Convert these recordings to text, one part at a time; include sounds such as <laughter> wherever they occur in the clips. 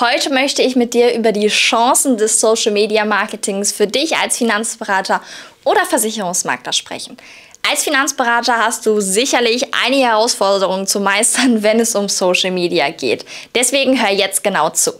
Heute möchte ich mit dir über die Chancen des Social Media Marketings für dich als Finanzberater oder Versicherungsmakler sprechen. Als Finanzberater hast du sicherlich einige Herausforderungen zu meistern, <laughs> wenn es um Social Media geht. Deswegen hör jetzt genau zu.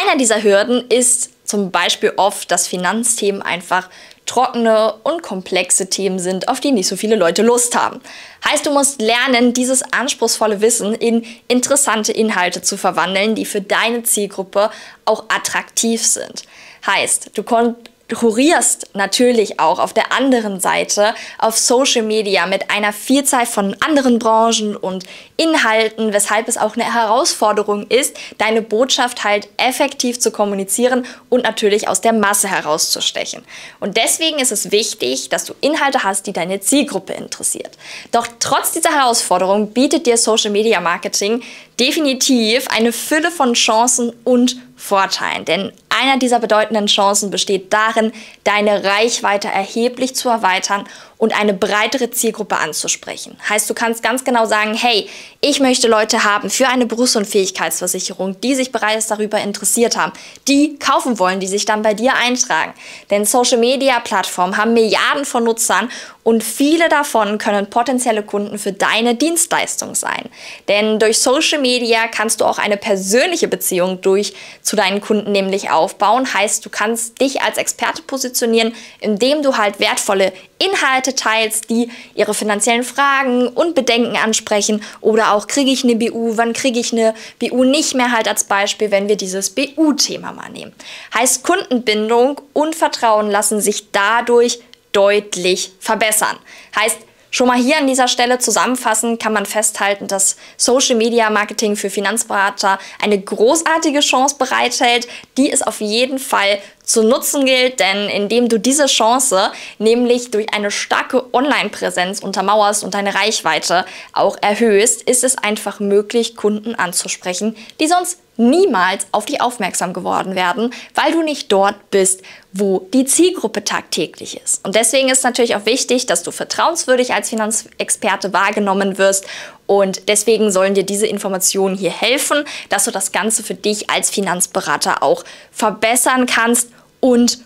Einer dieser Hürden ist zum Beispiel oft, dass Finanzthemen einfach trockene und komplexe Themen sind, auf die nicht so viele Leute Lust haben. Heißt, du musst lernen, dieses anspruchsvolle Wissen in interessante Inhalte zu verwandeln, die für deine Zielgruppe auch attraktiv sind. Heißt, du konntest kurierst natürlich auch auf der anderen Seite auf Social Media mit einer Vielzahl von anderen Branchen und Inhalten, weshalb es auch eine Herausforderung ist, deine Botschaft halt effektiv zu kommunizieren und natürlich aus der Masse herauszustechen. Und deswegen ist es wichtig, dass du Inhalte hast, die deine Zielgruppe interessiert. Doch trotz dieser Herausforderung bietet dir Social Media Marketing definitiv eine Fülle von Chancen und Vorteilen. Denn einer dieser bedeutenden Chancen besteht darin, deine Reichweite erheblich zu erweitern und eine breitere Zielgruppe anzusprechen. Heißt, du kannst ganz genau sagen, hey, ich möchte Leute haben für eine Berufsunfähigkeitsversicherung, die sich bereits darüber interessiert haben, die kaufen wollen, die sich dann bei dir eintragen. Denn Social-Media-Plattformen haben Milliarden von Nutzern und viele davon können potenzielle Kunden für deine Dienstleistung sein. Denn durch Social Media kannst du auch eine persönliche Beziehung durch zu deinen Kunden nämlich aufbauen. Heißt, du kannst dich als Experte positionieren, indem du halt wertvolle Inhalte teilst, die ihre finanziellen Fragen und Bedenken ansprechen oder auch kriege ich eine BU, wann kriege ich eine BU nicht mehr halt als Beispiel, wenn wir dieses BU-Thema mal nehmen. Heißt, Kundenbindung und Vertrauen lassen sich dadurch deutlich verbessern. Heißt, Schon mal hier an dieser Stelle zusammenfassend kann man festhalten, dass Social Media Marketing für Finanzberater eine großartige Chance bereithält, die es auf jeden Fall zu nutzen gilt, denn indem du diese Chance nämlich durch eine starke Online-Präsenz untermauerst und deine Reichweite auch erhöhst, ist es einfach möglich, Kunden anzusprechen, die sonst niemals auf dich aufmerksam geworden werden, weil du nicht dort bist, wo die Zielgruppe tagtäglich ist. Und deswegen ist natürlich auch wichtig, dass du vertrauenswürdig als Finanzexperte wahrgenommen wirst. Und deswegen sollen dir diese Informationen hier helfen, dass du das Ganze für dich als Finanzberater auch verbessern kannst und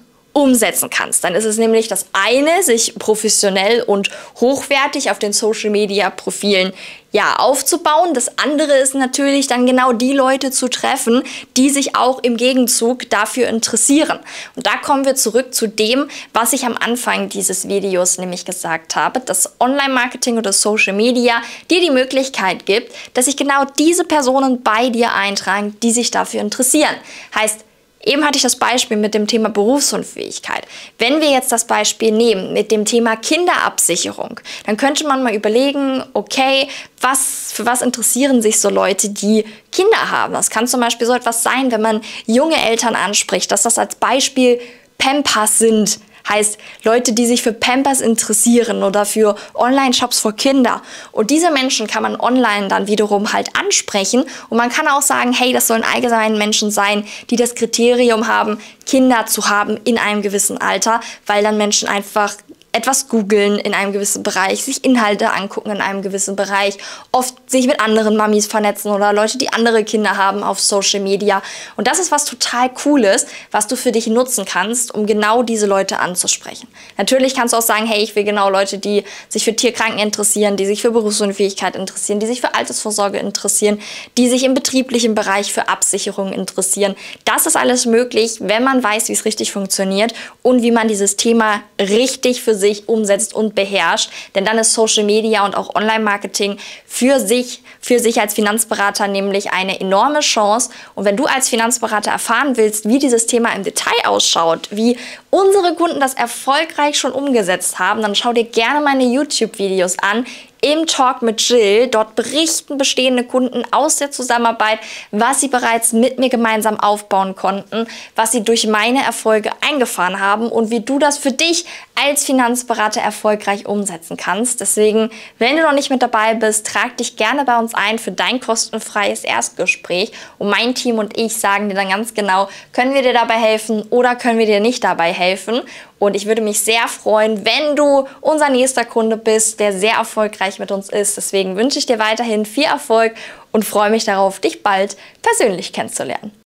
umsetzen kannst. Dann ist es nämlich das eine, sich professionell und hochwertig auf den Social Media Profilen ja, aufzubauen. Das andere ist natürlich dann genau die Leute zu treffen, die sich auch im Gegenzug dafür interessieren. Und da kommen wir zurück zu dem, was ich am Anfang dieses Videos nämlich gesagt habe, dass Online-Marketing oder Social Media dir die Möglichkeit gibt, dass sich genau diese Personen bei dir eintragen, die sich dafür interessieren. Heißt, Eben hatte ich das Beispiel mit dem Thema Berufsunfähigkeit. Wenn wir jetzt das Beispiel nehmen mit dem Thema Kinderabsicherung, dann könnte man mal überlegen, okay, was, für was interessieren sich so Leute, die Kinder haben? Das kann zum Beispiel so etwas sein, wenn man junge Eltern anspricht, dass das als Beispiel Pampers sind, Heißt Leute, die sich für Pampers interessieren oder für Online-Shops für Kinder. Und diese Menschen kann man online dann wiederum halt ansprechen. Und man kann auch sagen, hey, das sollen allgemein Menschen sein, die das Kriterium haben, Kinder zu haben in einem gewissen Alter, weil dann Menschen einfach etwas googeln in einem gewissen Bereich, sich Inhalte angucken in einem gewissen Bereich, oft sich mit anderen Mamis vernetzen oder Leute, die andere Kinder haben auf Social Media. Und das ist was total Cooles, was du für dich nutzen kannst, um genau diese Leute anzusprechen. Natürlich kannst du auch sagen, hey, ich will genau Leute, die sich für Tierkranken interessieren, die sich für Berufsunfähigkeit interessieren, die sich für Altersvorsorge interessieren, die sich im betrieblichen Bereich für Absicherung interessieren. Das ist alles möglich, wenn man weiß, wie es richtig funktioniert und wie man dieses Thema richtig für sich umsetzt und beherrscht. Denn dann ist Social Media und auch Online-Marketing für sich, für sich als Finanzberater nämlich eine enorme Chance. Und wenn du als Finanzberater erfahren willst, wie dieses Thema im Detail ausschaut, wie unsere Kunden das erfolgreich schon umgesetzt haben, dann schau dir gerne meine YouTube-Videos an im Talk mit Jill. Dort berichten bestehende Kunden aus der Zusammenarbeit, was sie bereits mit mir gemeinsam aufbauen konnten, was sie durch meine Erfolge eingefahren haben und wie du das für dich als Finanzberater erfolgreich umsetzen kannst. Deswegen, wenn du noch nicht mit dabei bist, trag dich gerne bei uns ein für dein kostenfreies Erstgespräch. Und mein Team und ich sagen dir dann ganz genau, können wir dir dabei helfen oder können wir dir nicht dabei helfen. Und ich würde mich sehr freuen, wenn du unser nächster Kunde bist, der sehr erfolgreich mit uns ist. Deswegen wünsche ich dir weiterhin viel Erfolg und freue mich darauf, dich bald persönlich kennenzulernen.